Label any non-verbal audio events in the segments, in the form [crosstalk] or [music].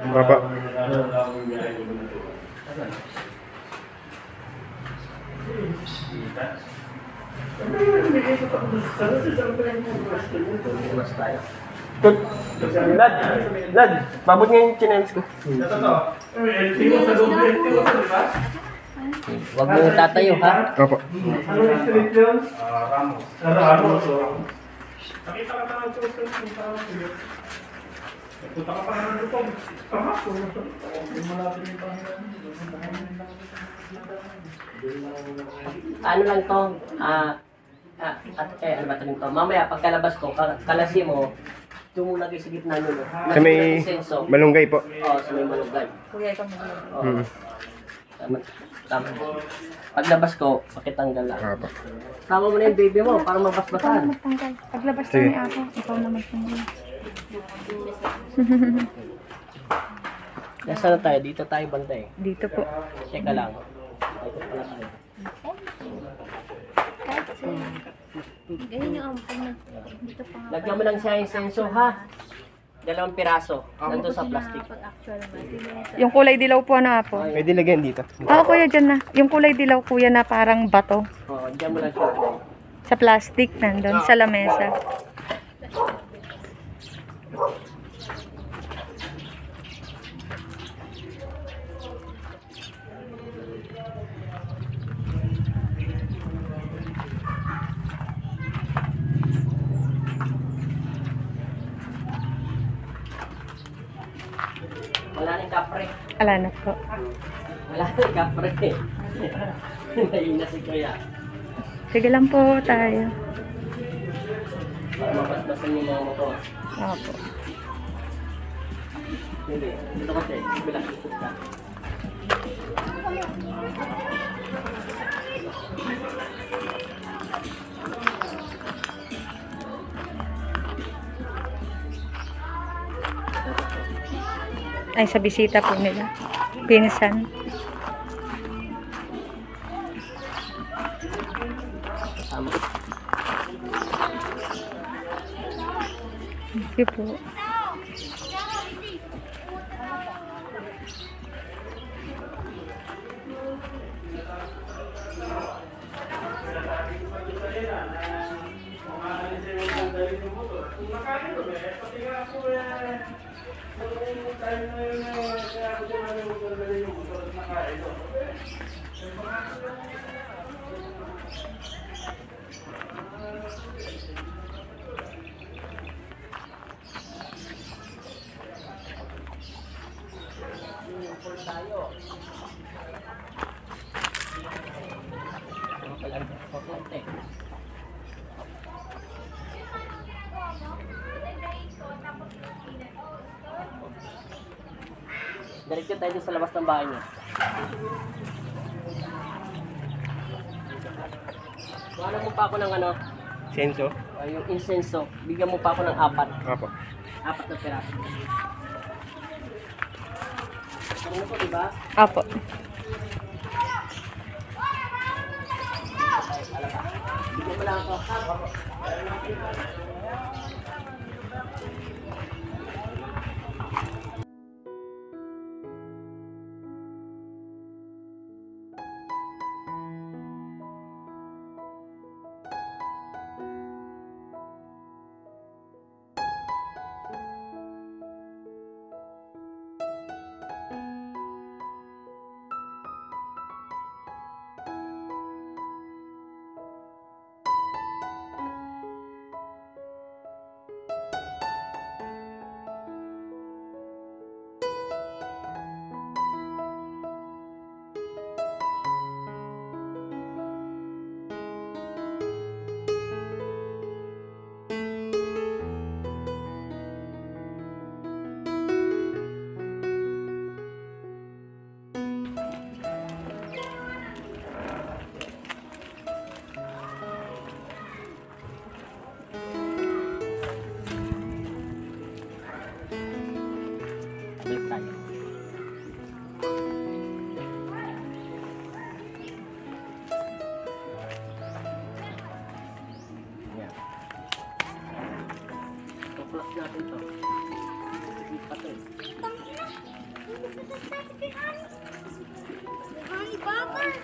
Papa. Dad, Dad, babot nga yung chinelis ko. Huwag mo tatayo, ha? Opo. Nakita ka talaga ito sa mga Punta ka pa naman dito. Tama, kung malapit yung Ano lang to, ah, ah, at eh, ano ba ito to? Mamaya, pagkalabas ko, ka- kalasi mo, tumulagay sa gitna nyo, no? Sa may Senso. malunggay po. Oo, sa may malugay. Kuya, ikaw mo. Oo. Mm. Tama. Tama. Paglabas ko, pakitanggal lang. Opo. Tama mo na yung baby mo, para na mabasbasan. Paglabas Sige. tayo ni ako, ikaw na magtanggal. [laughs] Nasaan na tayo? Dito tayo banda eh. Dito po. Teka lang. Ganyan yung ampun na dito pa nga. Lagyan mo lang siya yung senso ha. Dalawang piraso. Nandun sa plastic. Yung kulay dilaw po na po. Pwede lagyan dito. Oo, kuya, dyan na. Yung kulay dilaw, kuya, na parang bato. Oo, diyan mo lang siya. Sa plastic, nandun, sa lamesa. Kapre. Ala na po. Wala nang kapre. Nahina si Kuya. Sige lang po tayo. Para mabasbasan yung mga motor. Opo. Hindi. Dito kasi. Bilang ikot ka. Ay, sa bisita po nila. Pinsan. Thank you po. Diretso tayo dun sa labas ng bahay niya. Kuha mo pa ako ng ano, Senso? ah, yung insenso. Bigyan mo pa ako ng apat. Opo. Apat na piraso. Ano po, di ba? Opo. Bigyan mo lang ako. Balik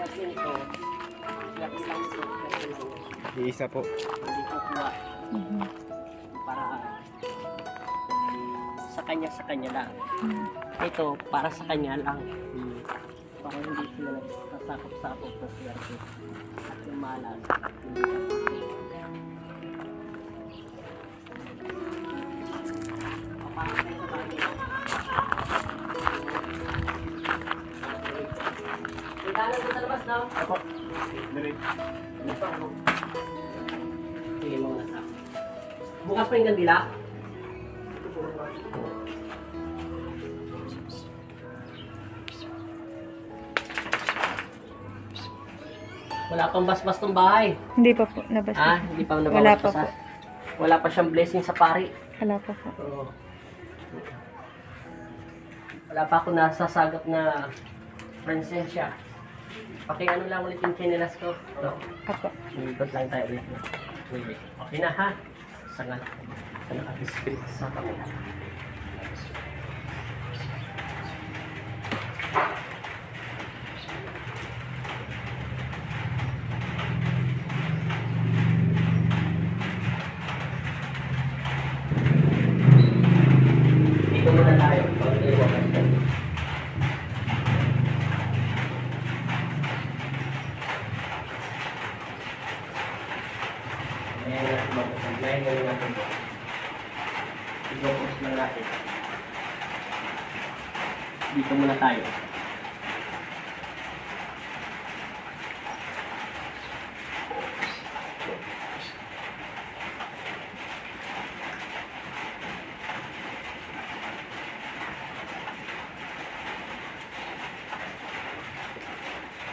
Kasi ito, swerte lang ito, swerte lang. Isa po. Hindi ko kuha para sa kanya sa kanya lang. Ito, para sa kanya lang. Para hindi sila nasakop-sakop na swerte. At yung malas, hindi ka Labas daw. Ako. Sige mo na sa. Bukas pa yung kandila. Wala pang basbas tong bahay. Hindi pa po. Nabas Ah, hindi pa Wala pa po. Wala pa siyang blessing sa pari. Wala pa po. Oo. Wala pa ako nasasagap na presensya. Pakiano lang ulit yung chinelas ko. No? Apo. Ikot lang tayo ulit. Okay na ha? Sangal. Sa nakabisprit sa kamila. Dito muna tayo. Pag-iwakas tayo. Ayan na, mabuksan. Ayan na yung natin po. I-focus lang natin. Dito muna tayo.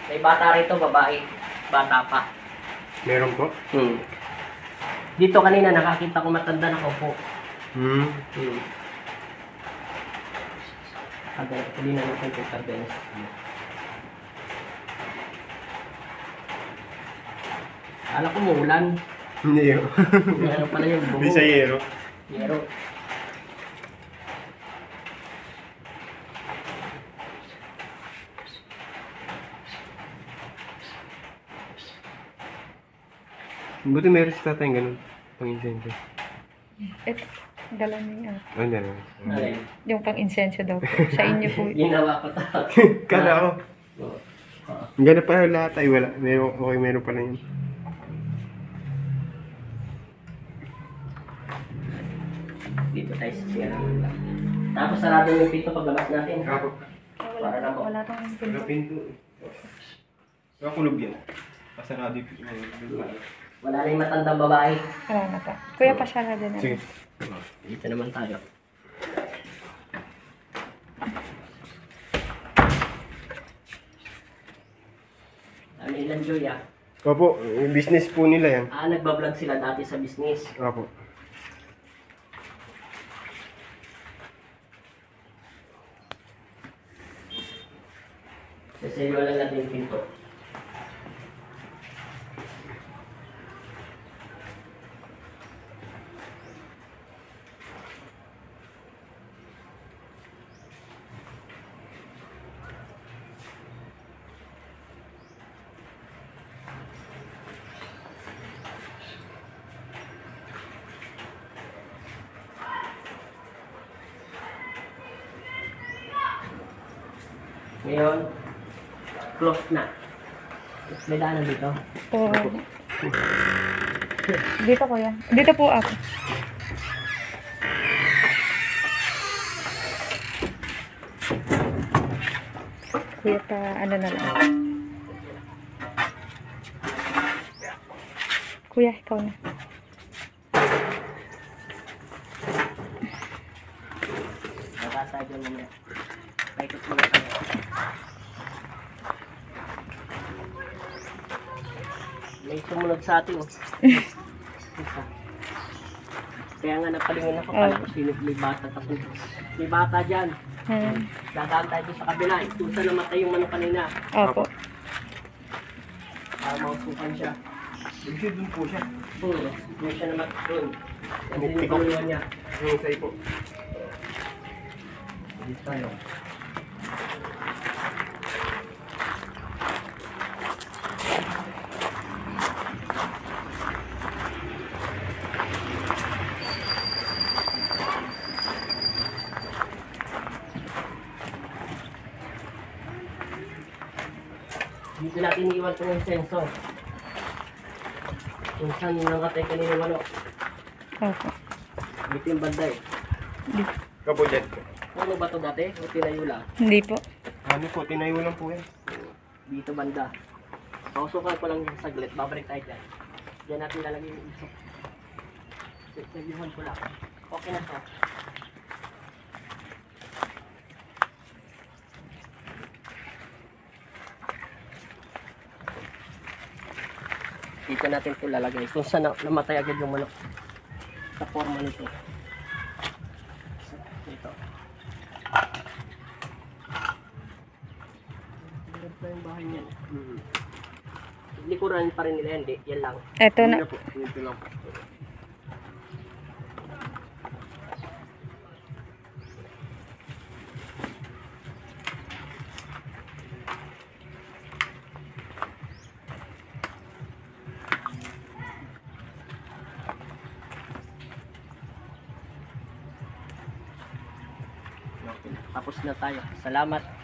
May bata rito, babae. Bata pa. Meron po. Hmm. Dito kanina nakakita ko matanda na po. Hmm. Hmm. Sabi, hindi na natin ito sabi. Alam ko muulan. Hindi yun. Ano pala yung buho? Bisayero. Yero. Buti meron si tatay ganun. Pang-incense. Ito. Dala niya. Oh, hindi na. Alin? Yung pang-incense daw po. Sa [laughs] inyo po. Ginawa ko ta. Kala ko. Oo. Gano'n pa lahat ay wala. Meron, okay, meron pala yun. Dito tayo sa sierra. Tapos sarado yung pinto paglabas natin. Ako. Wala, Para na po. wala Wala pinto. Wala kulog yan. Pasarado yung Wala na yung matandang babae. Wala na pa. Kuya, pasarado na. Sige. Dito naman tayo. Ano ilan Julia? Opo, yung business po nila yan. Ah, nagbablog sila dati sa business. Opo. Kasi wala natin pinto. Ngayon, close na. May daanan dito. Po. Dito kuya. Dito po ako. Kuya pa ano na lang. Kuya, ikaw na. Nakasa dyan mamaya. Paikot muna tayo. May sumunod sa atin oh. Isa. [laughs] Kaya nga napalingon ako, kala ko sino may bata. Tapos may bata dyan. Hmm. Dadaan tayo sa kabila. Itusa namatay yung manok kanina. Opo. Para mausukan siya. Kasi doon po siya. Hmm. Doon siya namatay doon. Yan din yung niya. Yung sa'yo po. Dito tayo. Dito natin iwan itong insenso. Kung saan nangatay kanina yung manok. Opo. Dito yung banda eh. Kabujet ko. Ano ba ito dati? O tinayo lang? Hindi po. Ano po, tinayo lang po yan. Dito banda. Pausukan ko lang yung saglit. Babalik tayo dyan. Diyan natin lalagay yung isok. Nagyuhan ko lang. Okay na siya. Dito natin ito lalagay. Kung saan na- namatay agad yung manok. Sa forma nito. Ito. Meron pa yung bahay niyan. Hmm. Likuran pa rin nila yan, di. Yan lang. Eto na. Po, ito lang po. Tapos na tayo. Salamat.